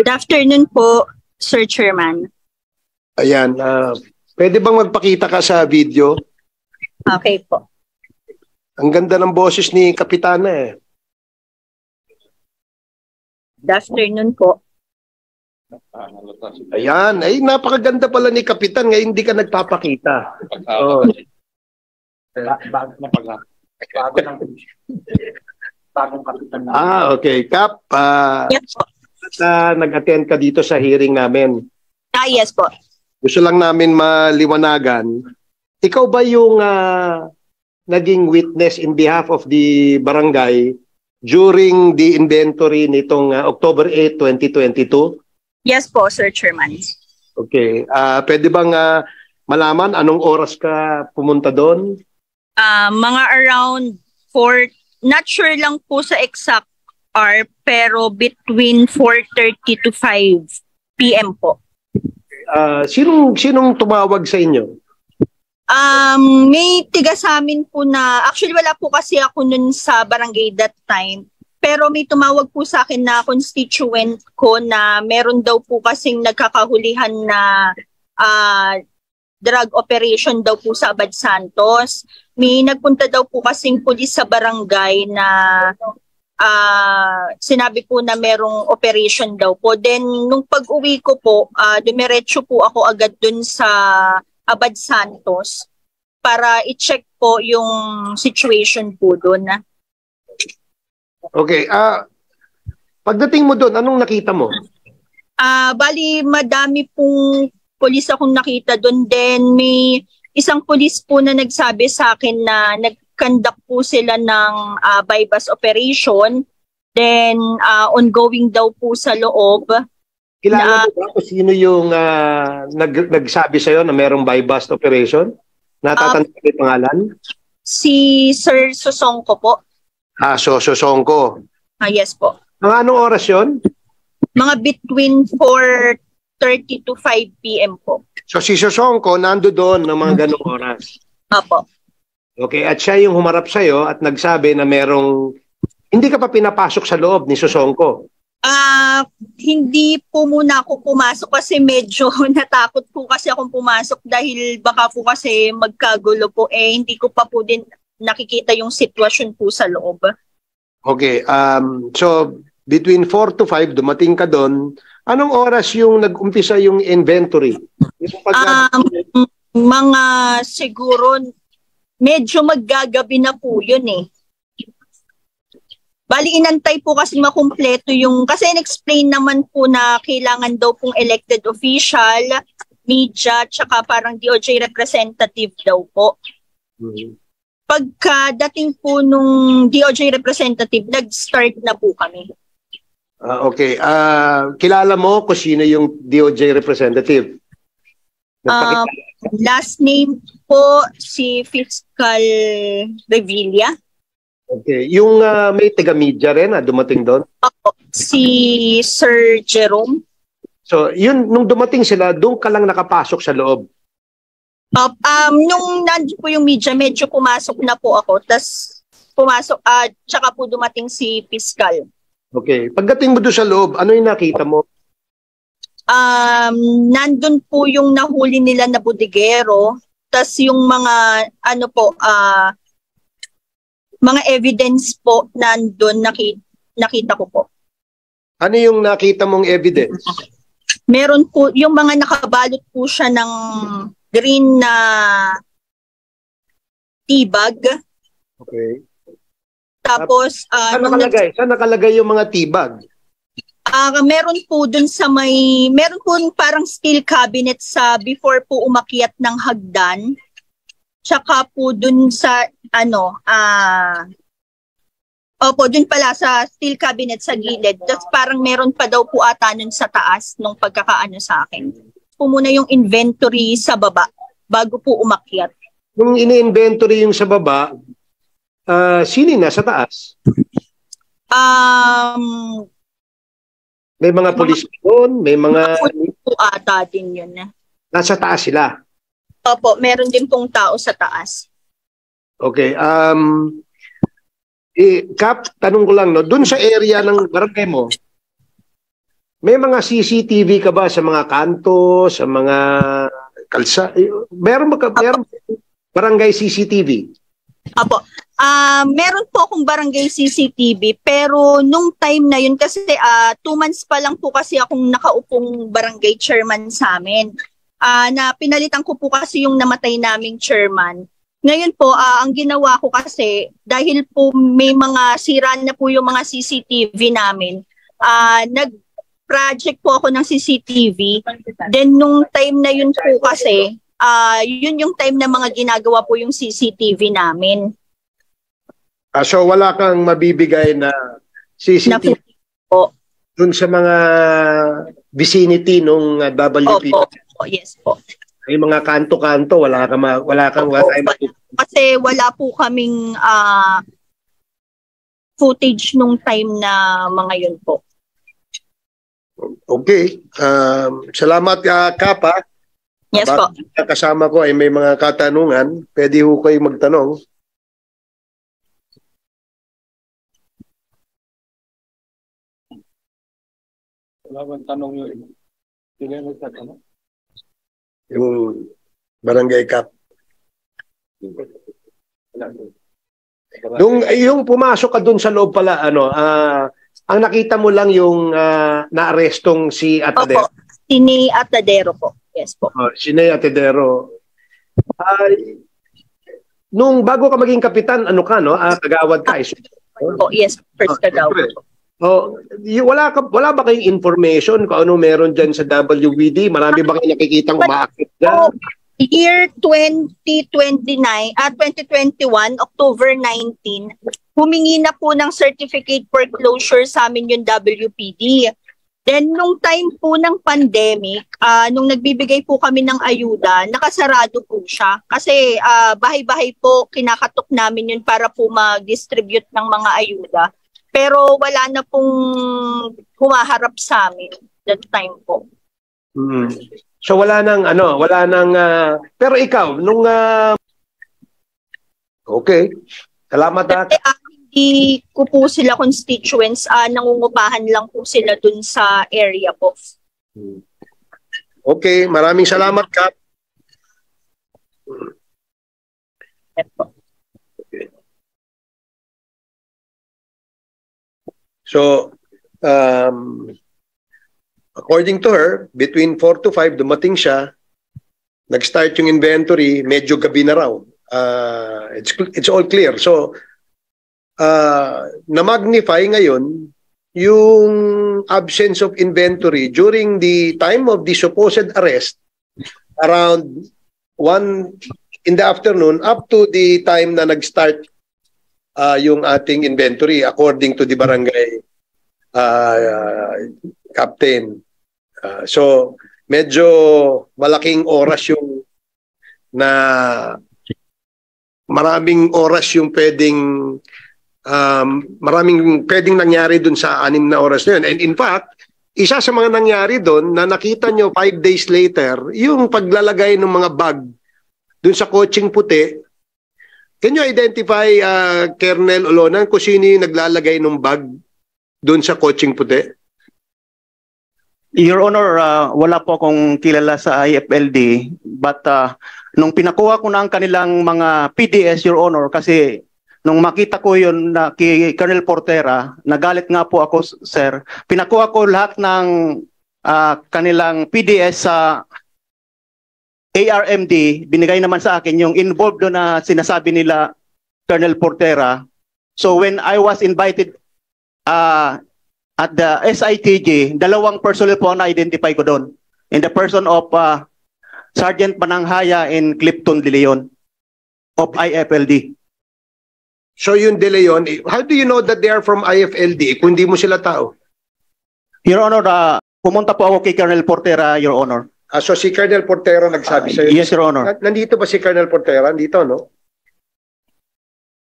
Good afternoon po, Sir Chairman. Ayan, ah, pwede bang magpakita ka sa video? Okay po. Ang ganda ng boses ni Kapitana eh. Good afternoon po. Ayan, ay napakaganda pala ni Kapitan ngayon hindi ka nagpapakita. Oh. Bago na bago ng bagong kapitan na. Ah, okay. Kap, ah, Yes po. Ah, nag-attend ka dito sa hearing namin. Ah, yes po. Gusto lang namin maliwanagan. Ikaw ba yung ah, naging witness in behalf of the barangay during the inventory nitong ah, October 8, 2022? Yes po, Sir Chairman. Okay. Ah, pwede bang ah, malaman anong oras ka pumunta doon? Ah, mga around 4, not sure lang po sa exact hour, pero between 4.30 to 5 p.m. po. Ah, sinong sinong tumawag sa inyo? Um, may tiga sa amin po na, actually wala po kasi ako nun sa barangay that time. Pero may tumawag po sa akin na constituent ko na meron daw po kasing nagkakahulihan na ah, drug operation daw po sa Abad Santos. May nagpunta daw po kasing pulis sa barangay na ah, sinabi po na merong operation daw po. Then nung pag-uwi ko po, ah, dumiretso po ako agad dun sa Abad Santos para i-check po yung situation po doon. Okay. Ah, pagdating mo doon, anong nakita mo? Ah, bali madami pong pulis akong nakita doon. Then may isang pulis po na nagsabi sa akin na nag-conduct po sila ng ah, bypass operation. Then ah, ongoing daw po sa loob. Kilala Na- mo ba kung sino yung ah, nag, nagsabi sa'yo na merong bust operation? Natatanda yung pangalan? Si Sir Susongko po. Ah, so, so Songko. Ah, yes po. Mga anong oras yon? Mga between 4.30 to 5 p.m. po. So si Sosongko nando doon ng mga ganong oras. Apo. Okay, at siya yung humarap sa'yo at nagsabi na merong hindi ka pa pinapasok sa loob ni Sosongko. Ah, hindi po muna ako pumasok kasi medyo natakot po kasi akong pumasok dahil baka po kasi magkagulo po eh hindi ko pa po din nakikita yung sitwasyon po sa loob. Okay, um, so between 4 to 5 dumating ka doon. Anong oras yung nag-umpisa yung inventory? Yung pag- Um, mga siguro medyo maggagabi na po yun eh. Bali inantay po kasi makumpleto yung kasi in-explain naman po na kailangan daw pong elected official, media, tsaka parang DOJ representative daw po. Mhm. Pagkadating po nung DOJ representative, nag-start na po kami. Ah, okay, ah, kilala mo kung sino yung DOJ representative? Um, last name po si Fiscal Revilla. okay, yung ah, may taga-media rin na dumating doon. Opo, si Sir Jerome. So, yun, nung dumating sila, doon ka lang nakapasok sa loob. Uh, um, nung nandiyo po yung media, medyo pumasok na po ako. Tapos pumasok, at tsaka po dumating si Fiscal. Okay, pagdating mo doon sa loob, ano yung nakita mo? Um, nandun po yung nahuli nila na budigero. Tapos yung mga, ano po, ah mga evidence po nandun nakita, nakita ko po. Ano yung nakita mong evidence? Meron po, yung mga nakabalot po siya ng green na tea bag. Okay. Tapos, ah, Saan nung nag- nakalagay? Saan nakalagay yung mga tibag? Ah, meron po dun sa may meron po parang steel cabinet sa before po umakyat ng hagdan. Tsaka po dun sa ano, ah Opo, dun pala sa steel cabinet sa gilid. Tapos parang meron pa daw po ata nun sa taas nung pagkakaano sa akin. Po muna yung inventory sa baba bago po umakyat. Nung ini-inventory yung sa baba, ah sino yung nasa taas? Um, May mga pulis doon, may mga po ata din yun. nasa taas sila. Opo, meron din pong tao sa taas. Okay. Um, eh, Kap, tanong ko lang, no, dun sa area ng barangay mo, may mga CCTV ka ba sa mga kanto, sa mga kalsa? Meron ba ka, meron barangay CCTV? Apo. Ah, meron po akong barangay CCTV pero nung time na yun kasi ah two months pa lang po kasi akong nakaupong barangay chairman sa amin. Ah, na pinalitan ko po kasi yung namatay naming chairman. Ngayon po, ah, ang ginawa ko kasi dahil po may mga sira na po yung mga CCTV namin, ah, nag-project po ako ng CCTV. Then nung time na yun po kasi, ah, yun yung time na mga ginagawa po yung CCTV namin. Ah, so wala kang mabibigay na Na CCTV po. dun sa mga vicinity nung uh, WP. Opo. Opo, Yes po. Yung mga kanto-kanto, wala kang ma- wala kang wala Opo, wala. Kasi wala po kaming ah, footage nung time na mga yun po. Okay. Um, salamat uh, Kapa. Yes po. Baka kasama ko ay may mga katanungan, pwede ho kayo magtanong. Wala bang tanong yun? Sige, magtatanong. Yung barangay cap. Nung yung pumasok ka dun sa loob pala ano, ah ang nakita mo lang yung ah, naarestong si Atadero. Opo. Tini Atadero po. Yes po. Oh, si Ney Atedero. Ay nung bago ka maging kapitan, ano ka no? Ah, kagawad ka. is- Po, yes, first Ah, kagawad. Oh, y- wala ka wala ba kayong information kung ano meron diyan sa WBD? Marami ba kayong nakikitang umaakit Oh, diyan? year 2029 at 2021 October 19 humingi na po ng certificate for closure sa amin yung WPD then nung time po ng pandemic ah, nung nagbibigay po kami ng ayuda nakasarado po siya kasi ah, bahay-bahay po kinakatok namin yun para po mag-distribute ng mga ayuda pero wala na pong humaharap sa amin that time po Mm. So wala nang ano, wala nang ah, pero ikaw nung ah, Okay. Salamat ah. Hindi ko po sila constituents, ah, nangungupahan lang po sila dun sa area po. Okay, maraming salamat Kap. So, um, according to her, between 4 to 5, dumating siya, nag-start yung inventory, medyo gabi na raw. Uh, it's, it's all clear. So, uh, na-magnify ngayon yung absence of inventory during the time of the supposed arrest around 1 in the afternoon up to the time na nag-start uh, yung ating inventory according to the barangay uh, captain. Uh, so medyo malaking oras yung na maraming oras yung pwedeng um, maraming pwedeng nangyari dun sa anim na oras na yun. And in fact, isa sa mga nangyari doon na nakita nyo five days later, yung paglalagay ng mga bag dun sa coaching puti, can you identify, uh, Colonel Olonan, kung sino yung naglalagay ng bag dun sa coaching puti? Your Honor, uh, wala po akong kilala sa IFLD but uh, nung pinakuha ko na ang kanilang mga PDS, Your Honor, kasi nung makita ko yun na kay Colonel Portera, nagalit nga po ako, sir. Pinakuha ko lahat ng uh, kanilang PDS sa ARMD, binigay naman sa akin yung involved na sinasabi nila Colonel Portera. So when I was invited uh, at the SITG, dalawang personnel po ang na-identify ko doon. In the person of uh, Sergeant Mananghaya and Clifton De Leon of IFLD. So yung De Leon, how do you know that they are from IFLD kung di mo sila tao? Your Honor, uh, pumunta po ako kay Colonel Portera, Your Honor. Ah, so si Colonel Portero nagsabi Uh, sa'yo. yes, Your Honor. Na- Nandito ba si Colonel Portero? Nandito, no?